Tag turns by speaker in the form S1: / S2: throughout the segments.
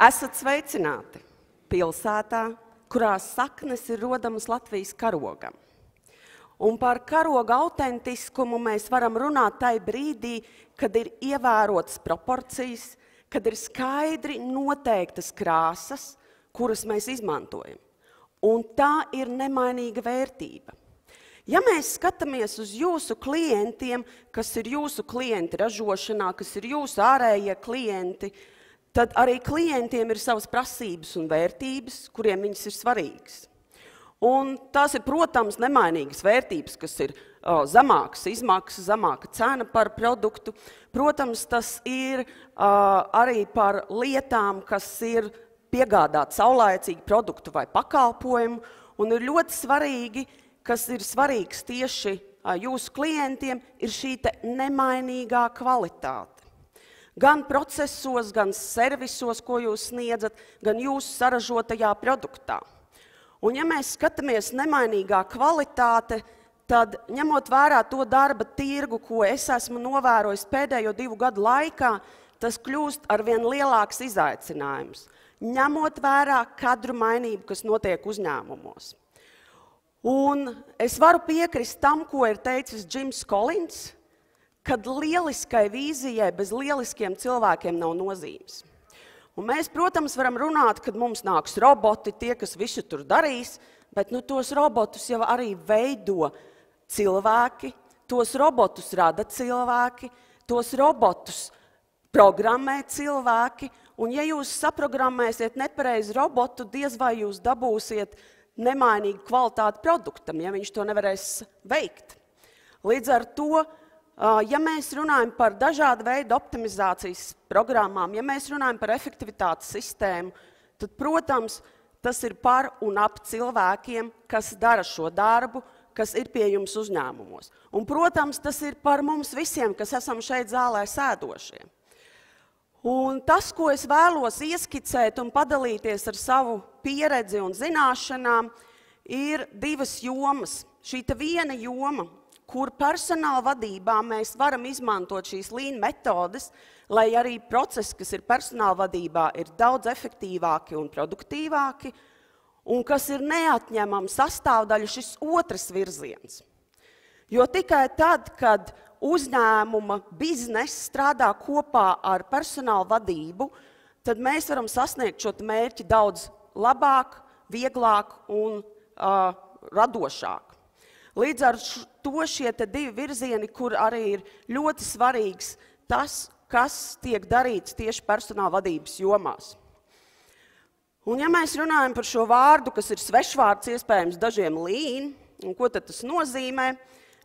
S1: Esat sveicināti pilsētā, kurā saknes ir rodamas Latvijas karogam. Un par karoga autentiskumu mēs varam runāt tajā brīdī, kad ir ievērotas proporcijas, kad ir skaidri noteiktas krāsas, kuras mēs izmantojam. Un tā ir nemainīga vērtība. Ja mēs skatāmies uz jūsu klientiem, kas ir jūsu klienti ražošanā, kas ir jūsu ārējie klienti, tad arī klientiem ir savas prasības un vērtības, kuriem viņas ir svarīgas. Un tās ir, protams, nemainīgas vērtības, kas ir uh, zemākas izmaksas, zemāka cena par produktu. Protams, tas ir uh, arī par lietām, kas ir piegādāt saulēcīgi produktu vai pakalpojumu. Un ir ļoti svarīgi, kas ir svarīgs tieši jūsu klientiem, ir šī nemainīgā kvalitāte. Gan procesos, gan servisos, ko jūs sniedzat, gan jūsu saražotajā produktā. Un, ja mēs skatāmies nemainīgā kvalitāte, tad ņemot vērā to darba tirgu, ko es esmu novērojis pēdējo divu gadu laikā, tas kļūst ar vien lielāks izaicinājums ņemot vērā kadru mainību, kas notiek uzņēmumos. Un es varu piekrist tam, ko ir teicis Džims Kolins, kad lieliskai vīzijai bez lieliskiem cilvēkiem nav nozīmes. Un mēs, protams, varam runāt, kad mums nāks roboti, tie, kas visu tur darīs, bet nu, tos robotus jau arī veido cilvēki, tos robotus rada cilvēki, tos robotus programmē cilvēki, Un, ja jūs saprogrammēsiet nepareizi robotu, diez vai jūs dabūsiet nemainīgu kvalitāti produktam, ja viņš to nevarēs veikt. Līdz ar to, ja mēs runājam par dažādu veidu optimizācijas programmām, ja mēs runājam par efektivitātes sistēmu, tad, protams, tas ir par un ap cilvēkiem, kas dara šo darbu, kas ir pie jums uzņēmumos. Un, protams, tas ir par mums visiem, kas esam šeit zālē sēdošie. Un tas, ko es vēlos ieskicēt un padalīties ar savu pieredzi un zināšanām, ir divas jomas. Šī viena joma, kur personāla vadībā mēs varam izmantot šīs līnijas metodes, lai arī procesi, kas ir personāla vadībā, ir daudz efektīvāki un produktīvāki, un kas ir neatņemama sastāvdaļa šis otrs virziens. Jo tikai tad, kad uzņēmuma biznesa strādā kopā ar personāla vadību, tad mēs varam sasniegt šo mērķi daudz labāk, vieglāk un uh, radošāk. Līdz ar to šie divi virzieni, kur arī ir ļoti svarīgs tas, kas tiek darīts tieši personāla vadības jomās. Un, ja mēs runājam par šo vārdu, kas ir svešvārds iespējams dažiem līnijiem, un ko tas nozīmē,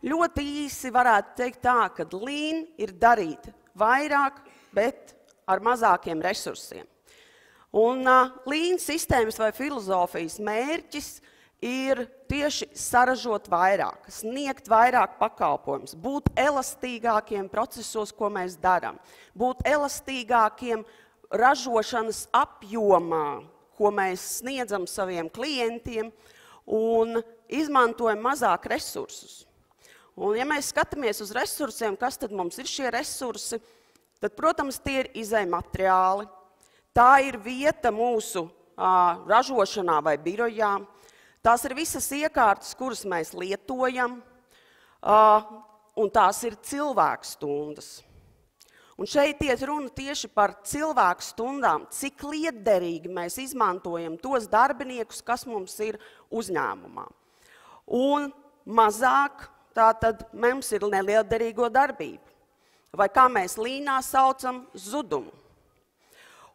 S1: Ļoti īsi varētu teikt tā, ka līnija ir darīt vairāk, bet ar mazākiem resursiem. Un uh, līnijas sistēmas vai filozofijas mērķis ir tieši saražot vairāk, sniegt vairāk pakalpojumus, būt elastīgākiem procesos, ko mēs darām, būt elastīgākiem ražošanas apjomā, ko mēs sniedzam saviem klientiem un izmantojam mazāk resursus. Un, ja mēs skatāmies uz resursiem, kas tad mums ir šie resursi, tad, protams, tie ir izējai materiāli. Tā ir vieta mūsu uh, ražošanā vai birojā. Tās ir visas iekārtas, kuras mēs lietojam, un tās ir cilvēku stundas. Un šeit iet runa tieši par cilvēku stundām, cik liederīgi mēs izmantojam tos darbiniekus, kas mums ir uzņēmumā. Un mazāk tā tad mums ir nelielderīgo darbību. Vai kā mēs līnā saucam, zudumu.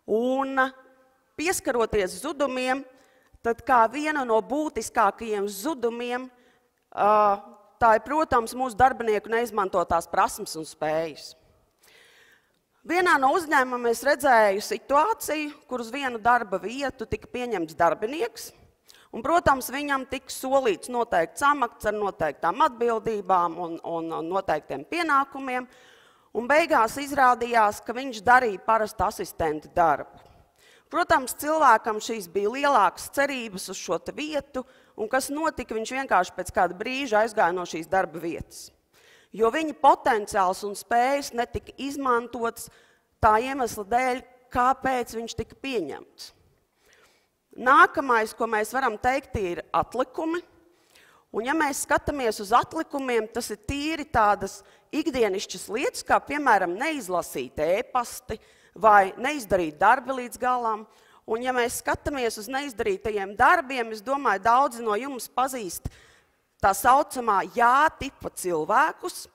S1: Un pieskaroties zudumiem, tad kā viena no būtiskākajiem zudumiem, tā ir, protams, mūsu darbinieku neizmantotās prasmes un spējas. Vienā no uzņēmumiem es redzēju situāciju, kur uz vienu darba vietu tika pieņemts darbinieks, Un, protams, viņam tika solīts noteikts amats ar noteiktām atbildībām un, un, un noteiktiem pienākumiem. Un beigās izrādījās, ka viņš darīja parastu asistenta darbu. Protams, cilvēkam šīs bija lielākas cerības uz šo vietu, un kas notika, viņš vienkārši pēc kāda brīža aizgāja no šīs darba vietas. Jo viņa potenciāls un spējas netika izmantotas tā iemesla dēļ, kāpēc viņš tika pieņemts. Nākamais, ko mēs varam teikt, ir atlikumi. Un, ja mēs skatāmies uz atlikumiem, tas ir tīri tādas ikdienišķas lietas, kā piemēram neizlasīt ēpasti vai neizdarīt darbi līdz galam. Un, ja mēs skatāmies uz neizdarītajiem darbiem, es domāju, daudzi no jums pazīst tā saucamā jā-tipa cilvēkus,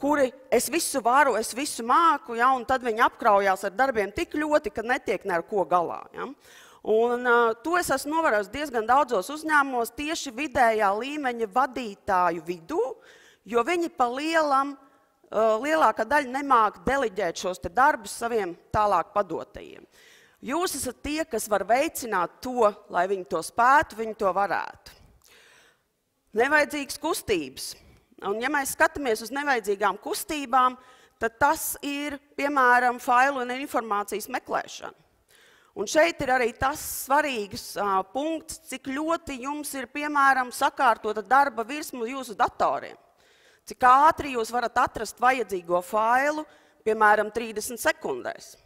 S1: kuri es visu varu, es visu māku, ja, un tad viņi apkraujās ar darbiem tik ļoti, ka netiek ne ar ko galā. Ja. Un, uh, to es esmu novērojis diezgan daudzos uzņēmumos, tieši vidējā līmeņa vadītāju vidū, jo viņi pa lielam, uh, lielākā daļa nemāca deleģēt šos darbus saviem tālāk padotajiem. Jūs esat tie, kas var veicināt to, lai viņi to spētu, viņi to varētu. Nevajadzīgas kustības. Un, ja mēs skatāmies uz nevajadzīgām kustībām, tad tas ir piemēram failu un informācijas meklēšana. Un šeit ir arī tas svarīgs uh, punkts, cik ļoti jums ir piemēram sakārtota darba virsma jūsu datoriem. Cik ātri jūs varat atrast vajadzīgo failu, piemēram, 30 sekundēs.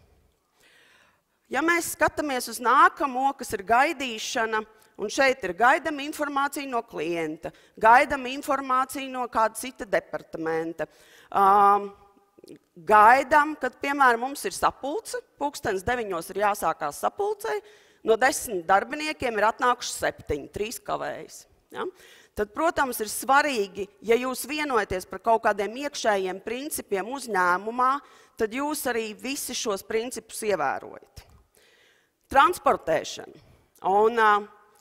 S1: Ja mēs skatāmies uz nākamo, kas ir gaidīšana, un šeit ir gaidama informācija no klienta, gaidama informācija no kāda cita departamenta. Um, gaidām, kad, piemēram, mums ir sapulce, pulkstenis deviņos ir jāsākās sapulcei, no desmit darbiniekiem ir atnākuši septiņi, trīs kavējas. Ja? Tad, protams, ir svarīgi, ja jūs vienojaties par kaut kādiem iekšējiem principiem uzņēmumā, tad jūs arī visi šos principus ievērojat. Transportēšana. Un,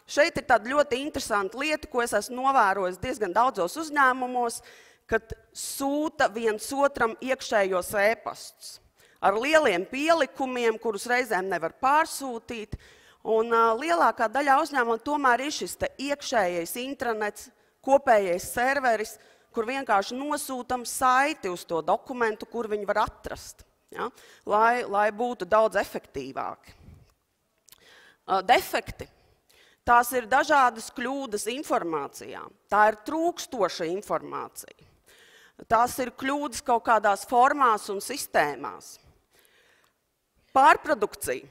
S1: šeit ir tāda ļoti interesanta lieta, ko es esmu novērojis diezgan daudzos uzņēmumos kad sūta viens otram iekšējos ēpastus ar lieliem pielikumiem, kurus reizēm nevar pārsūtīt. Un, uh, lielākā daļa uzņēmumu tomēr ir šis iekšējais intranets, kopējais serveris, kur vienkārši nosūtām saiti uz to dokumentu, kur viņi var atrast, ja? lai, lai būtu daudz efektīvāki. Uh, defekti. Tās ir dažādas kļūdas informācijā. Tā ir trūkstoša informācija. Tās ir kļūdas kaut kādās formās un sistēmās. Pārprodukcija.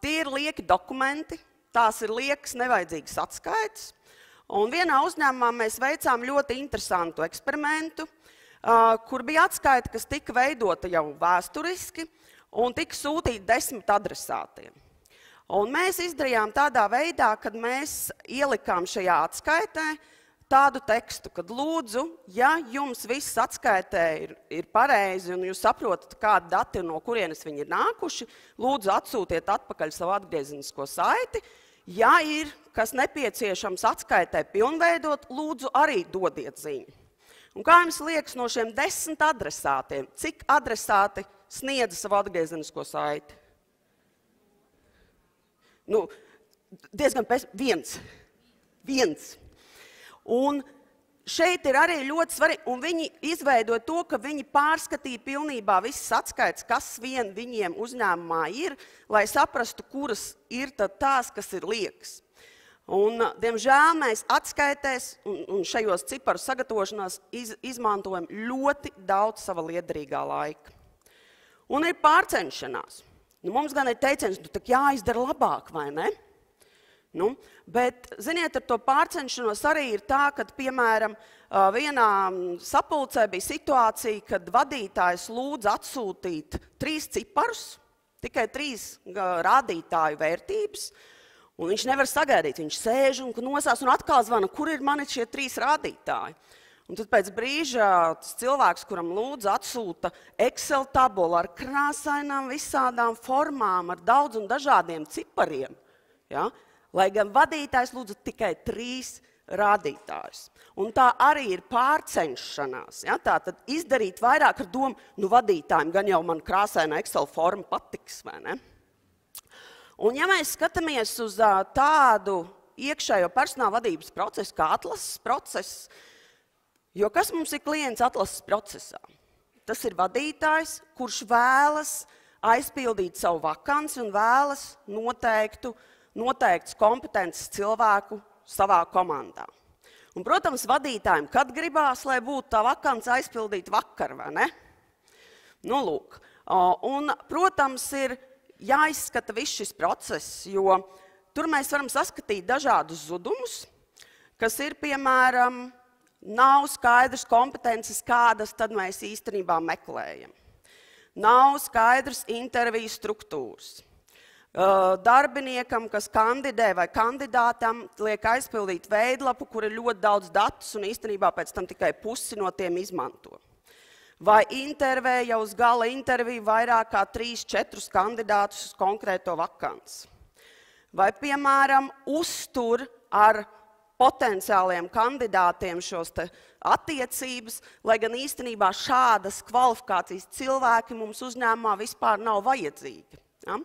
S1: Tie ir lieki dokumenti, tās ir liekas nevajadzīgas atskaites. Un vienā uzņēmumā mēs veicām ļoti interesantu eksperimentu, kur bija atskaita, kas tika veidota jau vēsturiski un tika sūtīta desmit adresātiem. Un mēs izdarījām tādā veidā, ka mēs ielikām šajā atskaitē tādu tekstu, kad lūdzu, ja jums viss atskaitē ir, ir pareizi un jūs saprotat, kādi dati no kurienes viņi ir nākuši, lūdzu atsūtiet atpakaļ savu atgriezenisko saiti. Ja ir kas nepieciešams atskaitē pilnveidot, lūdzu arī dodiet ziņu. Un kā jums liekas no šiem desmit adresātiem, cik adresāti sniedza savu atgriezenisko saiti? Nu, diezgan pēc viens. Viens. Un šeit ir arī ļoti svarīgi, un viņi izveidoja to, ka viņi pārskatīja pilnībā visas atskaites, kas vien viņiem uzņēmumā ir, lai saprastu, kuras ir tās, kas ir liekas. Un, diemžēl mēs atskaitēs un, un šajos ciparu sagatavošanās iz, izmantojam ļoti daudz sava liederīgā laika. Un ir pārcenšanās. Nu, mums gan ir teiciens, nu, tā jāizdara labāk, vai ne? Nu, bet, ziniet, ar to pārcenšanos arī ir tā, ka, piemēram, vienā sapulcē bija situācija, kad vadītājs lūdza atsūtīt trīs ciparus, tikai trīs rādītāju vērtības, un viņš nevar sagaidīt. Viņš sēž un nosās un atkal zvana, kur ir mani šie trīs rādītāji. Un tad pēc brīža tas cilvēks, kuram lūdza, atsūta Excel tabulu ar krāsainām, visādām formām, ar daudz un dažādiem cipariem. Ja? Lai gan vadītājs lūdza tikai trīs rādītājus. Un tā arī ir pārcenšanās. Ja? Tā tad izdarīt vairāk ar domu, nu vadītājiem gan jau man krāsaina Excel forma patiks, vai ne? Un ja mēs skatāmies uz tādu iekšējo personāla vadības procesu kā atlases process, jo kas mums ir klients atlases procesā? Tas ir vadītājs, kurš vēlas aizpildīt savu vakanci un vēlas noteiktu uh, noteikts kompetences cilvēku savā komandā. Un, protams, vadītājiem, kad gribās, lai būtu tā vakance aizpildīta vakar, vai ne? Nu, lūk, Un, protams, ir jāizskata viss šis process, jo tur mēs varam saskatīt dažādus zudumus, kas ir piemēram, nav skaidrs kompetences, kādas tad mēs īstenībā meklējam. Nav skaidrs interviju struktūras. Darbiniekam, kas kandidē vai kandidātam, liek aizpildīt veidlapu, kur ir ļoti daudz datus un īstenībā pēc tam tikai pusi no tiem izmanto. Vai intervēja uz gala interviju vairāk kā 3-4 kandidātus uz konkrēto vakants. Vai, piemēram, uztur ar potenciāliem kandidātiem šos attiecības, lai gan īstenībā šādas kvalifikācijas cilvēki mums uzņēmumā vispār nav vajadzīgi. Ja?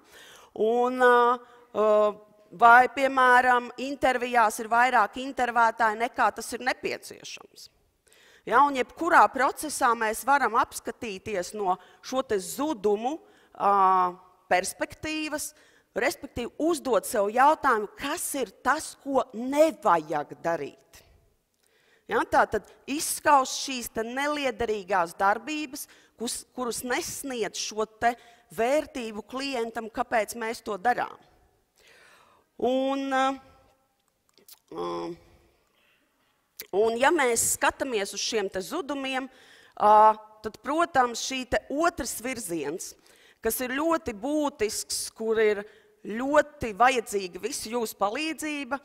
S1: Un, uh, vai, piemēram, intervijās ir vairāk intervētāji nekā tas ir nepieciešams. Ja, un jebkurā procesā mēs varam apskatīties no šo zudumu uh, perspektīvas, uh, respektīvi uzdot sev jautājumu, kas ir tas, ko nevajag darīt. Ja, tā tad izskaust šīs neliederīgās darbības, kus, kuras nesniedz šo vērtību klientam, kāpēc mēs to darām. Un, uh, un ja mēs skatāmies uz šiem zudumiem, uh, tad, protams, šī otrs virziens, kas ir ļoti būtisks, kur ir ļoti vajadzīga visa jūsu palīdzība,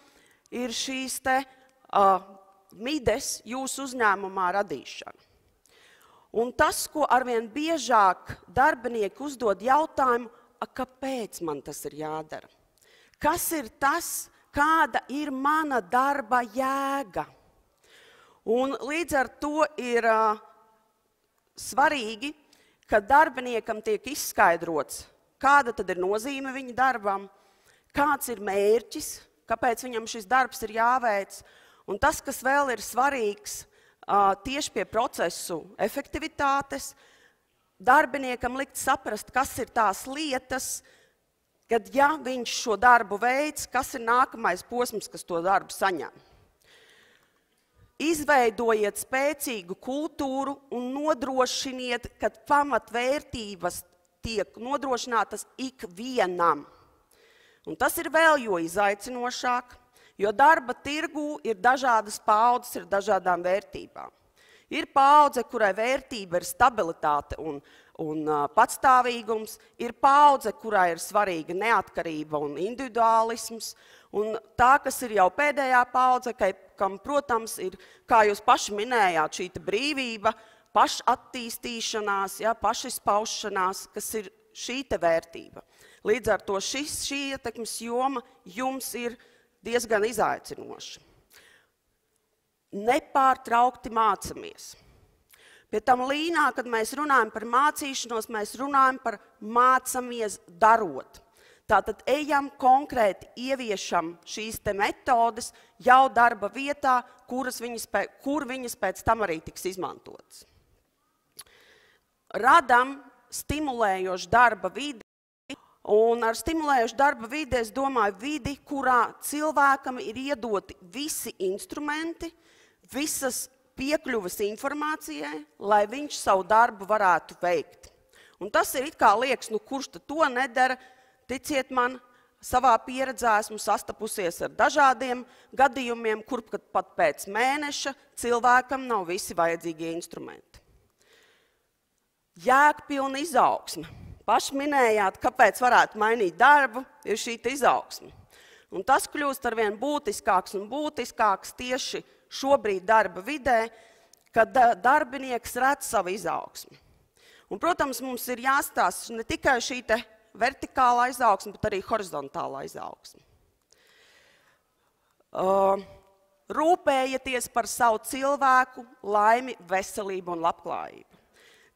S1: ir šīs te, uh, mides jūsu uzņēmumā radīšana. Un tas, ko arvien biežāk darbinieki uzdod jautājumu, kāpēc man tas ir jādara? Kas ir tas, kāda ir mana darba jēga? Un līdz ar to ir uh, svarīgi, ka darbiniekam tiek izskaidrots, Kāda tad ir nozīme viņa darbam, kāds ir mērķis, kāpēc viņam šis darbs ir jāveic. Un tas, kas vēl ir svarīgs tieši pie procesu efektivitātes, darbiniekam likt saprast, kas ir tās lietas, kad ja viņš šo darbu veids, kas ir nākamais posms, kas to darbu saņem. Izveidojiet spēcīgu kultūru un nodrošiniet, ka pamatvērtības tiek nodrošinātas ikvienam. Un tas ir vēl jo izaicinošāk, jo darba tirgū ir dažādas paudzes ar dažādām vērtībām. Ir paudze, kurai vērtība ir stabilitāte un, un uh, patstāvīgums, ir paudze, kurai ir svarīga neatkarība un individuālisms, un tā, kas ir jau pēdējā paudze, ka, kam, protams, ir, kā jūs paši minējāt, šī brīvība, pašattīstīšanās, ja, pašizpaušanās, kas ir šī vērtība. Līdz ar to šis, šī ietekmes joma jums ir diezgan izaicinoša. Nepārtraukti mācāmies. Pie tam līnā, kad mēs runājam par mācīšanos, mēs runājam par mācāmies darot. Tātad ejam konkrēti, ieviešam šīs metodes jau darba vietā, viņas, kur viņas pēc tam arī tiks izmantotas radam stimulējošu darba vidi. Un ar stimulējošu darba vidi es domāju vidi, kurā cilvēkam ir iedoti visi instrumenti, visas piekļuves informācijai, lai viņš savu darbu varētu veikt. Un tas ir it kā liekas, nu kurš to nedara, ticiet man, savā pieredzē esmu sastapusies ar dažādiem gadījumiem, kur pat pēc mēneša cilvēkam nav visi vajadzīgie instrumenti jēgpilna izaugsme. Paši minējāt, kāpēc varētu mainīt darbu, ir šī izaugsme. Un tas kļūst ar vien būtiskāks un būtiskāks tieši šobrīd darba vidē, kad darbinieks redz savu izaugsmu. Un, protams, mums ir jāstāsta ne tikai šī vertikālā izaugsme, bet arī horizontālā izaugsme. Uh, rūpējieties par savu cilvēku, laimi, veselību un labklājību.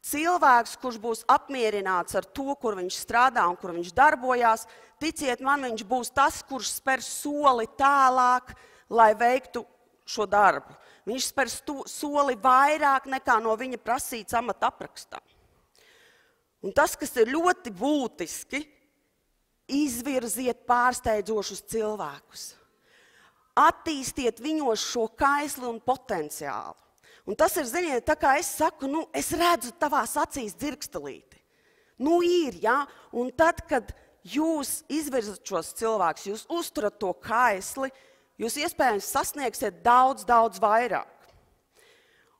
S1: Cilvēks, kurš būs apmierināts ar to, kur viņš strādā un kur viņš darbojās, ticiet man, viņš būs tas, kurš spēr soli tālāk, lai veiktu šo darbu. Viņš spēr soli vairāk nekā no viņa prasīts amata aprakstā. Un tas, kas ir ļoti būtiski, izvirziet pārsteidzošus cilvēkus. Attīstiet viņos šo kaisli un potenciālu. Un tas ir, ziniet, tā kā es saku, nu, es redzu tavās acīs dzirkstelīti. Nu, ir, jā, un tad, kad jūs izvirzat šos cilvēkus, jūs uzturat to kaisli, jūs iespējams sasniegsiet daudz, daudz vairāk.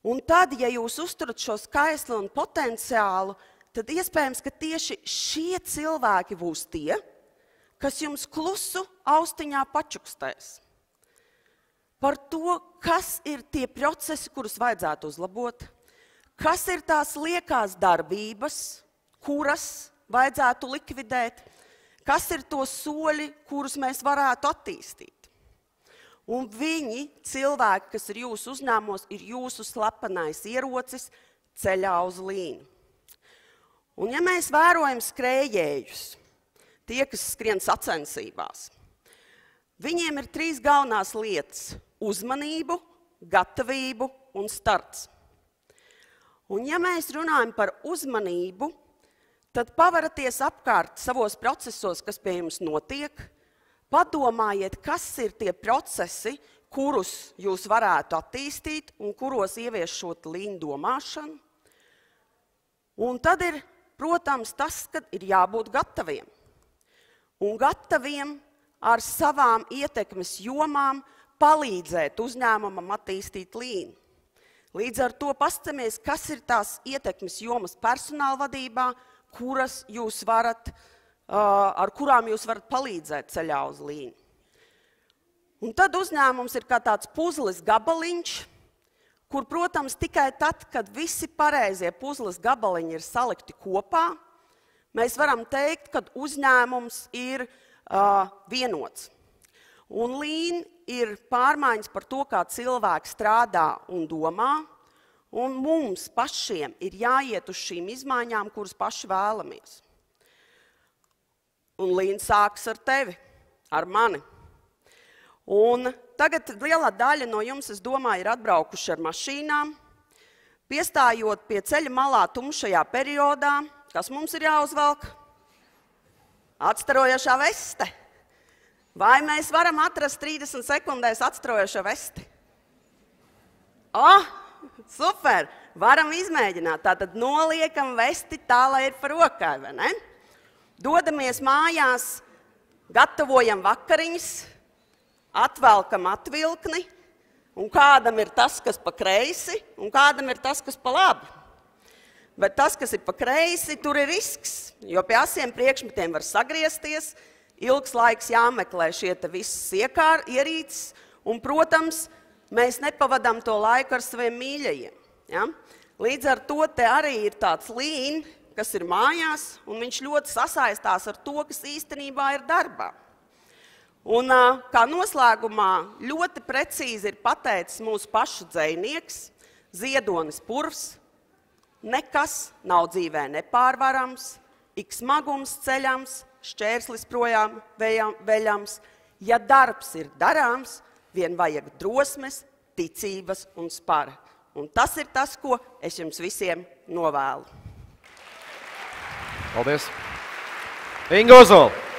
S1: Un tad, ja jūs uzturat šo skaistli un potenciālu, tad iespējams, ka tieši šie cilvēki būs tie, kas jums klusu austiņā pačukstēs. Par to, kas ir tie procesi, kurus vajadzētu uzlabot, kas ir tās liekās darbības, kuras vajadzētu likvidēt, kas ir to soļi, kurus mēs varētu attīstīt. Un viņi, cilvēki, kas ir jūsu uzņēmumos, ir jūsu slepenais ierocis ceļā uz līniju. Un ja mēs vērojam skrējējus, tie, kas skrien sacensībās, viņiem ir trīs galvenās lietas - uzmanību, gatavību un starts. Un ja mēs runājam par uzmanību, tad pavaraties apkārt savos procesos, kas pie jums notiek. Padomājiet, kas ir tie procesi, kurus jūs varētu attīstīt un kuros ievies šo līņu domāšanu. Un tad ir, protams, tas, ka ir jābūt gataviem. Un gataviem ar savām ietekmes jomām palīdzēt uzņēmumam attīstīt līniju. Līdz ar to paskatāmies, kas ir tās ietekmes jomas personāla vadībā, kuras jūs varat, ar kurām jūs varat palīdzēt ceļā uz līniju. Un tad uzņēmums ir kā tāds puzles gabaliņš, kur, protams, tikai tad, kad visi pareizie puzles gabaliņi ir salikti kopā, mēs varam teikt, ka uzņēmums ir uh, vienots. Un līnija ir pārmaiņas par to, kā cilvēks strādā un domā, Un mums pašiem ir jāiet uz šīm izmaiņām, kuras paši vēlamies. Un līnija sāks ar tevi, ar mani. Un tagad liela daļa no jums, es domāju, ir atbraukuši ar mašīnām. Piestājot pie ceļa malā tumšajā periodā, kas mums ir jāuzvelk? Atstarojošā veste. Vai mēs varam atrast 30 sekundēs atstarojošo vesti? Oh, Super! Varam izmēģināt. Tātad noliekam vesti tā, lai ir par rokai, vai ne? Dodamies mājās, gatavojam vakariņas, atvelkam atvilkni, un kādam ir tas, kas pa kreisi, un kādam ir tas, kas pa labi. Bet tas, kas ir pa kreisi, tur ir risks, jo pie asiem priekšmetiem var sagriezties, ilgs laiks jāmeklē šie visas iekār, ierīces, un, protams, mēs nepavadām to laiku ar saviem mīļajiem. Ja? Līdz ar to te arī ir tāds līnijas, kas ir mājās, un viņš ļoti sasaistās ar to, kas īstenībā ir darbā. Un, kā noslēgumā ļoti precīzi ir pateicis mūsu pašu dzinieks, Ziedonis Purvs. Nekas nav dzīvē nepārvarams, ik smagums ceļams, šķērslis projām veļams. Ja darbs ir darāms, vien vajag drosmes, ticības un spara. Un tas ir tas, ko es jums visiem novēlu.
S2: Paldies! Inga Ozola!